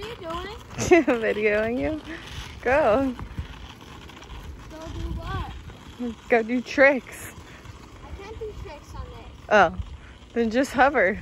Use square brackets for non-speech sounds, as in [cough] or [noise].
What are you doing? [laughs] Videoing you. Go. Go do what? Go do tricks. I can't do tricks on this. Oh, then just hover.